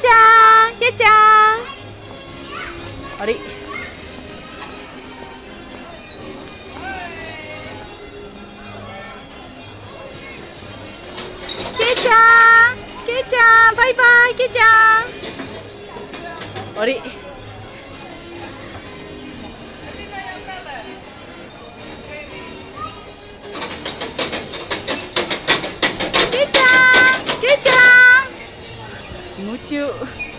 ちゃんけいちゃんあれ？けいちゃんけいちゃんバイバイけいちゃんあれ？夢中